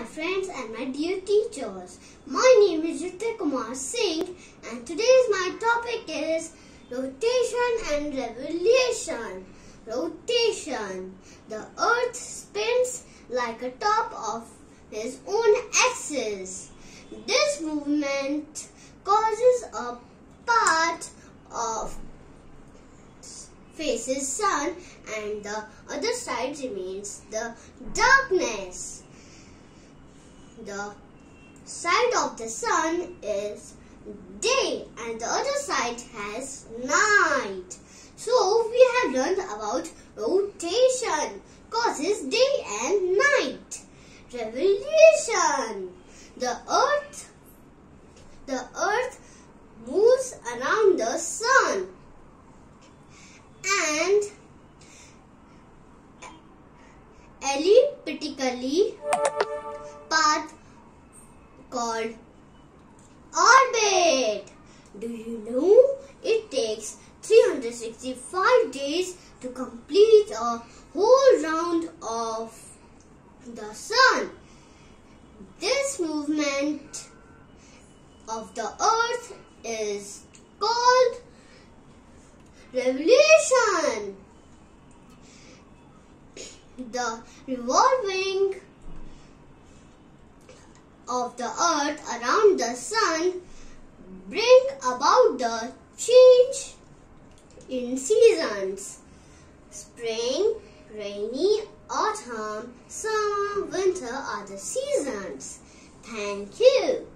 my friends and my dear teachers. My name is Ritvik Kumar Singh and today's my topic is rotation and revolution. Rotation. The earth spins like a top of its own axis. This movement causes a part of faces sun and the other side remains the darkness. The side of the sun is day and the other side has night. So we have learned about rotation causes day and night. Revolution. The earth the earth moves around the sun and elliptically path called orbit. Do you know it takes 365 days to complete a whole round of the sun. This movement of the earth is called revolution. The revolving of the earth around the sun bring about the change in seasons. Spring, rainy, autumn, summer, winter are the seasons. Thank you.